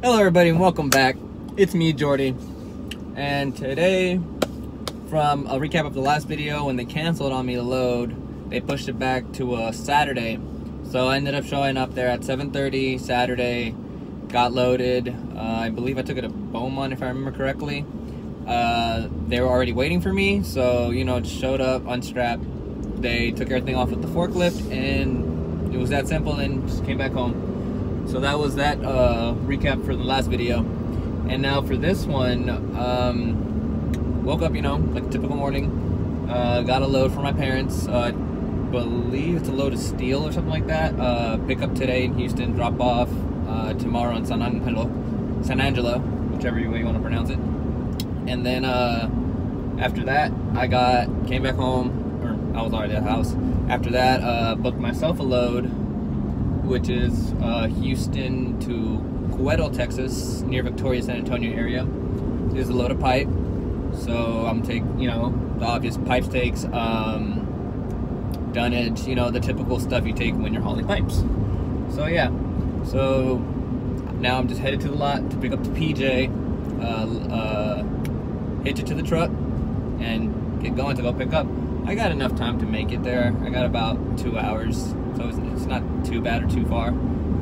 Hello everybody and welcome back. It's me, Jordy. And today, from a recap of the last video, when they canceled on me to load, they pushed it back to a Saturday. So I ended up showing up there at 7.30 Saturday, got loaded. Uh, I believe I took it to Beaumont if I remember correctly. Uh, they were already waiting for me, so, you know, just showed up, unstrapped. They took everything off with the forklift and it was that simple and just came back home. So that was that uh, recap for the last video. And now for this one, um, woke up, you know, like typical morning. Uh, got a load from my parents. Uh, believe it's a load of steel or something like that. Uh, pick up today in Houston, drop off uh, tomorrow in San Angelo, San Angelo, whichever way you want to pronounce it. And then uh, after that, I got came back home, or I was already at the house. After that, uh, booked myself a load which is uh, Houston to Cuero, Texas, near Victoria, San Antonio area. There's a load of pipe. So I'm take, you know, the obvious pipe stakes, um, dunnage, you know, the typical stuff you take when you're hauling pipes. So yeah, so now I'm just headed to the lot to pick up the PJ, uh, uh, hitch it to the truck, and get going to go pick up. I got enough time to make it there. I got about two hours, so it's, it's not too bad or too far.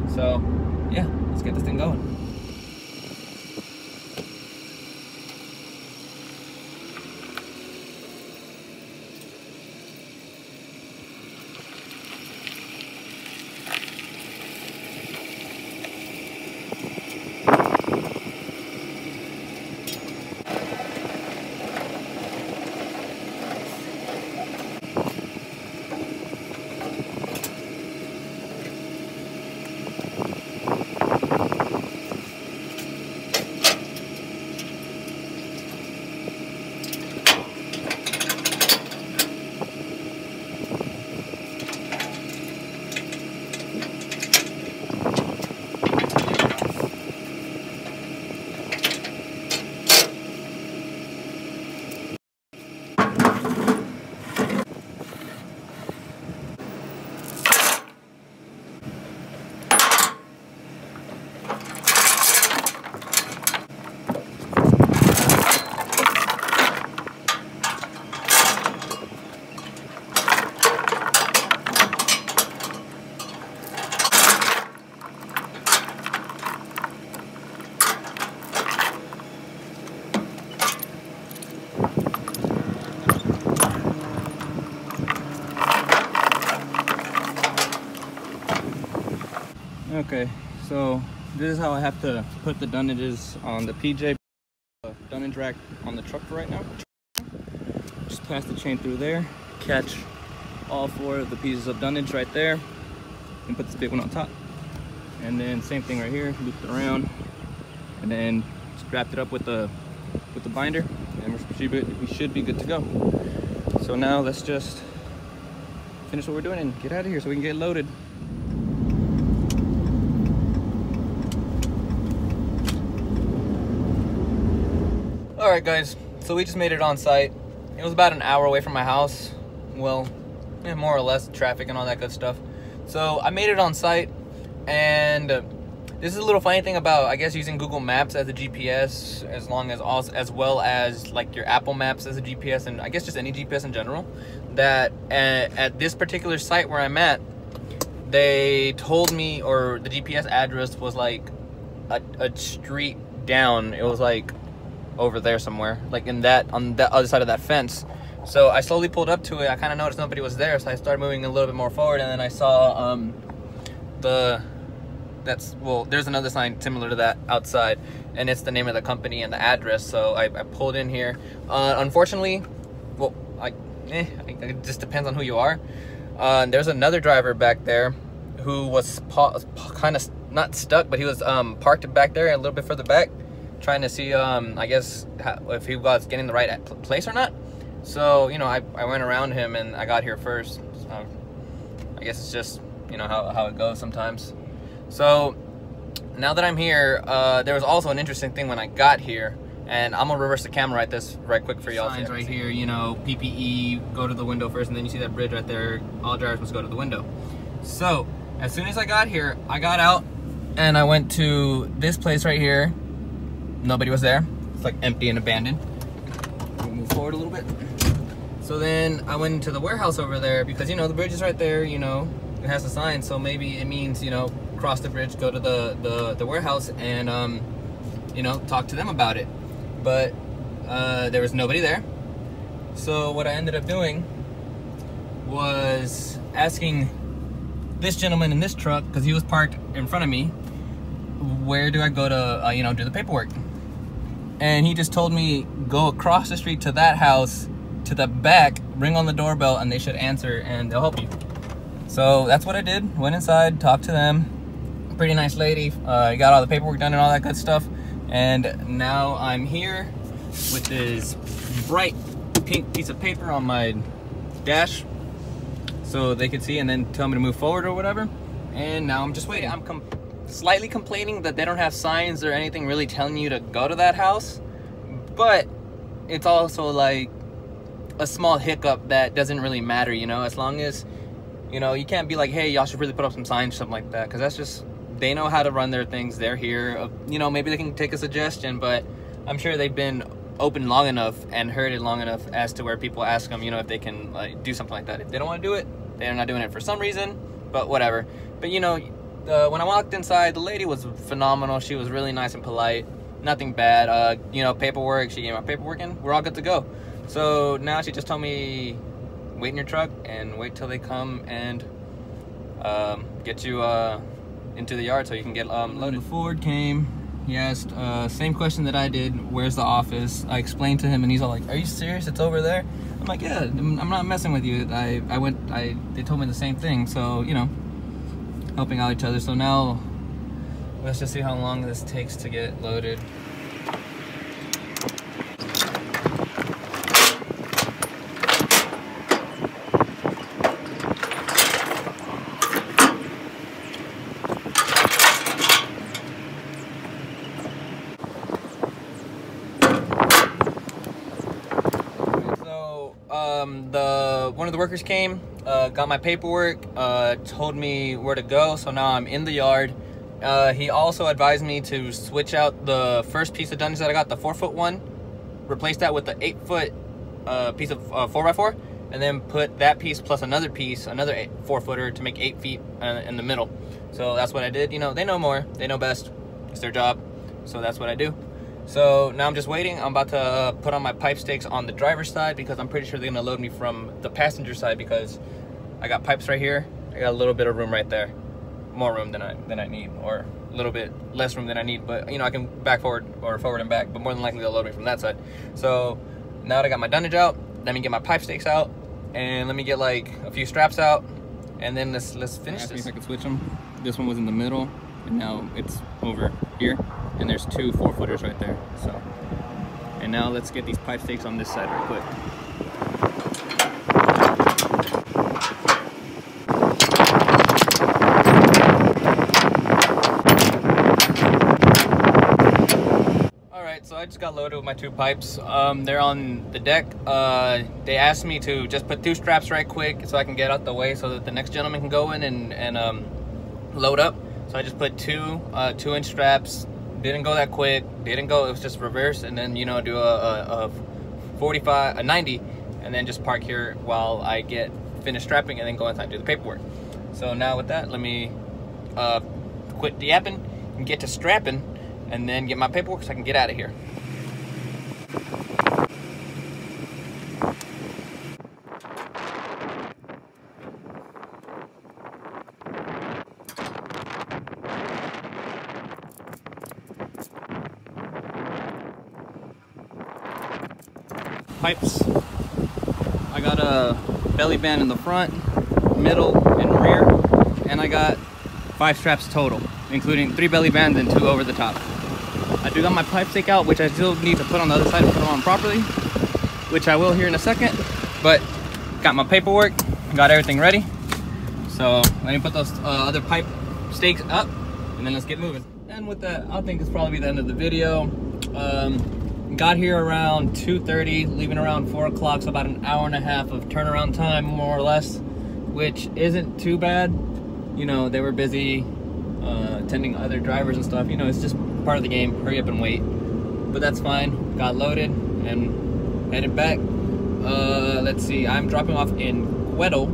So, yeah, let's get this thing going. Okay, so this is how I have to put the dunnages on the PJ uh, dunnage rack on the truck for right now. Just pass the chain through there, catch all four of the pieces of dunnage right there, and put this big one on top. And then same thing right here, loop it around, and then strapped it up with the with the binder, and we should be, we should be good to go. So now let's just finish what we're doing and get out of here so we can get loaded. Right guys. So we just made it on site. It was about an hour away from my house. Well yeah, more or less traffic and all that good stuff. So i made it on site and this is a little funny thing about i guess using google maps as a gps as long as also as well as like your apple maps as a gps and i guess just any gps in general that at, at this particular site where i'm at they told me or the gps address was like a, a street down. It was like over there somewhere, like in that on the other side of that fence. So I slowly pulled up to it. I kind of noticed nobody was there, so I started moving a little bit more forward, and then I saw um, the that's well. There's another sign similar to that outside, and it's the name of the company and the address. So I, I pulled in here. Uh, unfortunately, well, I eh, it just depends on who you are. Uh, there's another driver back there who was kind of not stuck, but he was um, parked back there a little bit further back trying to see, um, I guess, how, if he was getting the right place or not. So, you know, I, I went around him and I got here first. So I guess it's just, you know, how, how it goes sometimes. So now that I'm here, uh, there was also an interesting thing when I got here. And I'm gonna reverse the camera right this right quick for y'all. Signs right here, you know, PPE, go to the window first, and then you see that bridge right there. All drivers must go to the window. So, as soon as I got here, I got out, and I went to this place right here. Nobody was there. It's like empty and abandoned. We'll move forward a little bit. So then I went into the warehouse over there because, you know, the bridge is right there, you know, it has a sign. So maybe it means, you know, cross the bridge, go to the, the, the warehouse and, um, you know, talk to them about it. But uh, there was nobody there. So what I ended up doing was asking this gentleman in this truck, because he was parked in front of me, where do I go to, uh, you know, do the paperwork? And he just told me, go across the street to that house, to the back, ring on the doorbell, and they should answer, and they'll help you. So that's what I did. Went inside, talked to them. Pretty nice lady. Uh, got all the paperwork done and all that good stuff. And now I'm here with this bright pink piece of paper on my dash so they could see and then tell me to move forward or whatever. And now I'm just waiting. I'm slightly complaining that they don't have signs or anything really telling you to go to that house. But it's also like a small hiccup that doesn't really matter, you know, as long as, you know, you can't be like, hey, y'all should really put up some signs, something like that, because that's just, they know how to run their things. They're here. Uh, you know, maybe they can take a suggestion, but I'm sure they've been open long enough and heard it long enough as to where people ask them, you know, if they can like do something like that. If they don't want to do it, they're not doing it for some reason, but whatever. But you know, uh, when I walked inside, the lady was phenomenal. She was really nice and polite. Nothing bad. Uh, you know, paperwork. She gave my paperwork in. We're all good to go. So now she just told me, wait in your truck and wait till they come and um, get you uh, into the yard so you can get um, loaded. Ford came he asked uh, same question that I did. Where's the office? I explained to him, and he's all like, "Are you serious? It's over there." I'm like, "Yeah, I'm not messing with you." I I went. I they told me the same thing. So you know, helping out each other. So now, let's just see how long this takes to get loaded. um, the one of the workers came, uh, got my paperwork, uh, told me where to go. So now I'm in the yard. Uh, he also advised me to switch out the first piece of dunnages that I got, the four foot one, replace that with the eight foot uh, piece of four by four, and then put that piece plus another piece, another eight, four footer to make eight feet uh, in the middle. So that's what I did. You know, they know more, they know best. It's their job, so that's what I do. So now I'm just waiting. I'm about to uh, put on my pipe stakes on the driver's side because I'm pretty sure they're gonna load me from the passenger side because I got pipes right here. I got a little bit of room right there. More room than I than I need or a little bit less room than I need. But you know, I can back forward or forward and back, but more than likely they'll load me from that side. So now that I got my dunnage out, let me get my pipe stakes out and let me get like a few straps out and then let's let's finish this. if I can switch them. This one was in the middle and now it's over here and there's two four footers right there so and now let's get these pipe stakes on this side real quick Alright, so I just got loaded with my two pipes. Um, they're on the deck. Uh, they asked me to just put two straps right quick so I can get out the way so that the next gentleman can go in and, and um, load up. So I just put two uh, two inch straps. Didn't go that quick. Didn't go. It was just reverse, and then you know do a, a, a 45, a 90, and then just park here while I get finished strapping, and then go inside and do the paperwork. So now with that, let me uh, quit yapping and get to strapping, and then get my paperwork so I can get out of here. Pipes. I got a belly band in the front, middle, and rear, and I got five straps total, including three belly bands and two over the top. I do got my pipe stake out, which I still need to put on the other side and put them on properly, which I will here in a second, but got my paperwork, got everything ready. So let me put those uh, other pipe stakes up, and then let's get moving. And with that, I think it's probably the end of the video. Um, got here around 2.30 leaving around 4 o'clock so about an hour and a half of turnaround time more or less which isn't too bad you know they were busy uh, attending other drivers and stuff. You know, it's just part of the game. Hurry up and wait. But that's fine. Got loaded and headed back. Uh, let's see. I'm dropping off in Cuero,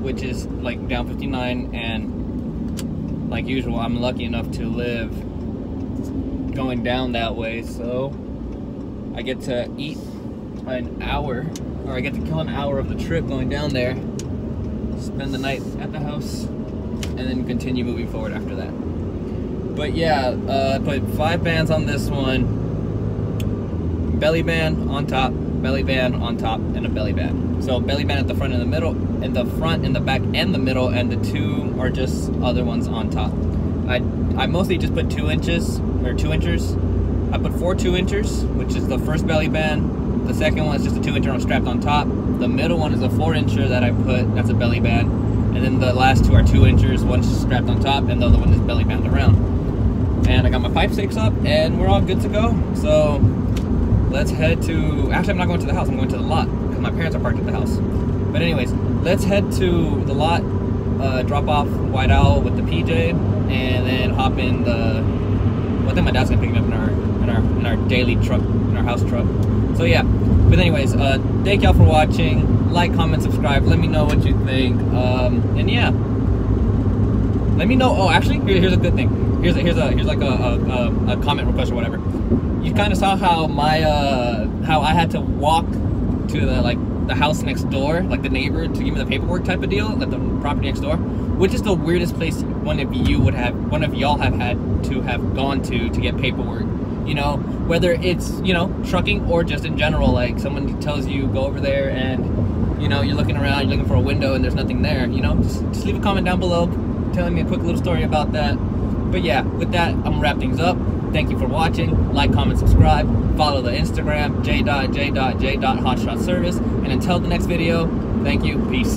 which is like down 59, and like usual, I'm lucky enough to live going down that way, so I get to eat an hour, or I get to kill an hour of the trip going down there, spend the night at the house, and then continue moving forward after that. But yeah, uh, put five bands on this one. Belly band on top, belly band on top, and a belly band. So belly band at the front and the middle, in the front, in the back, and the middle, and the two are just other ones on top. I I mostly just put two inches or two inches. I put four two inches, which is the first belly band. The second one is just a two incher strapped on top. The middle one is a four incher that I put. That's a belly band, and then the last two are two inchers. One's strapped on top, and the other one is belly band around. And I got my pipe stakes up, and we're all good to go. So let's head to. Actually, I'm not going to the house. I'm going to the lot because my parents are parked at the house. But anyways, let's head to the lot. Uh, drop off White Owl with the PJ, and then hop in the. Well, I think my dad's gonna pick me up in our in our in our daily truck, in our house truck. So yeah. But anyways, uh, thank y'all for watching. Like, comment, subscribe. Let me know what you think. Um, and yeah. Let me know. Oh, actually, here, here's a good thing. Here's a, here's a here's like a, a, a comment request or whatever. You kind of saw how my uh, how I had to walk to the like the house next door, like the neighbor, to give me the paperwork type of deal, like the property next door. Which is the weirdest place one of you would have, one of y'all have had to have gone to to get paperwork. You know, whether it's you know trucking or just in general, like someone tells you go over there and you know you're looking around, you're looking for a window and there's nothing there. You know, just just leave a comment down below telling me a quick little story about that. But yeah, with that, I'm gonna wrap things up. Thank you for watching. Like, comment, subscribe. Follow the Instagram, j.j.j.hotshotservice. And until the next video, thank you. Peace.